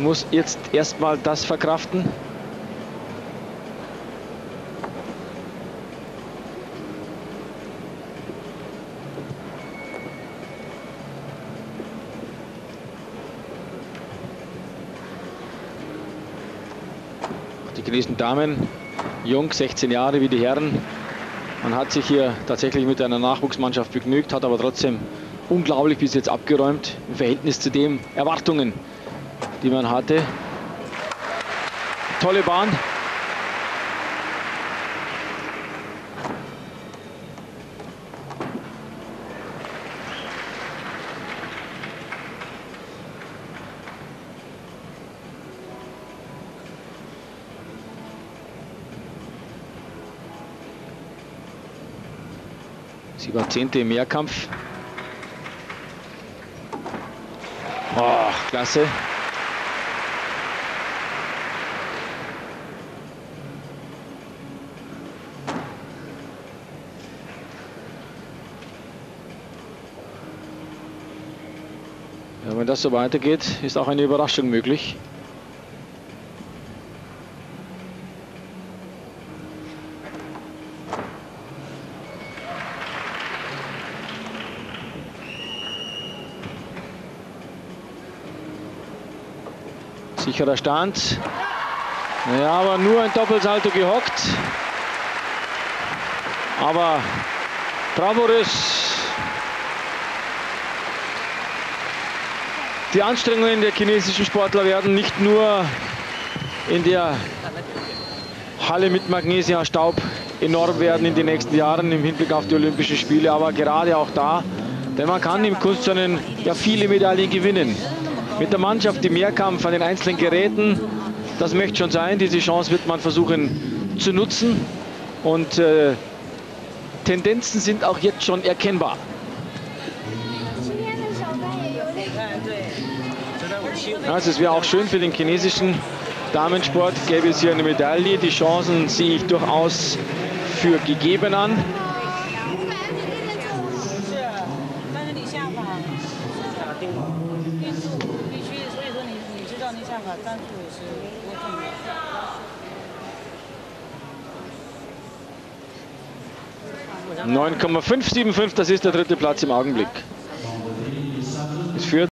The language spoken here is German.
muss jetzt erstmal das verkraften. Die chinesischen Damen, jung, 16 Jahre wie die Herren. Man hat sich hier tatsächlich mit einer Nachwuchsmannschaft begnügt, hat aber trotzdem unglaublich bis jetzt abgeräumt im Verhältnis zu den Erwartungen, die man hatte. Tolle Bahn. Sie war Zehnte im Mehrkampf. Oh, klasse. Ja, wenn das so weitergeht, ist auch eine Überraschung möglich. Sicherer Stand. Ja, aber nur ein Doppelsalto gehockt. Aber Bravoris. Die Anstrengungen der chinesischen Sportler werden nicht nur in der Halle mit Magnesiastaub enorm werden in den nächsten Jahren im Hinblick auf die Olympischen Spiele, aber gerade auch da, denn man kann im Kunstrennen ja viele Medaillen gewinnen mit der Mannschaft im Mehrkampf an den einzelnen Geräten. Das möchte schon sein. Diese Chance wird man versuchen zu nutzen. Und äh, Tendenzen sind auch jetzt schon erkennbar. Also es wäre auch schön für den chinesischen Damensport, gäbe es hier eine Medaille. Die Chancen sehe ich durchaus für gegeben an. Neun Komma fünf sieben fünf, das ist der dritte Platz im Augenblick. Es führt